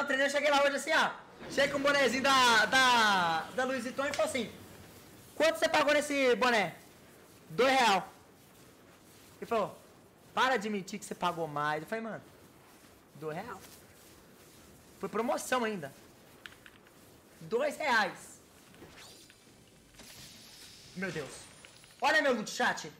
tava treinando, cheguei lá hoje assim, ó. Cheguei com o bonézinho da, da, da Louis Vuitton e falou assim: Quanto você pagou nesse boné? Dois real. Ele falou: Para de mentir que você pagou mais. Eu falei, mano, dois real. Foi promoção ainda. Dois reais. Meu Deus. Olha meu loot chat.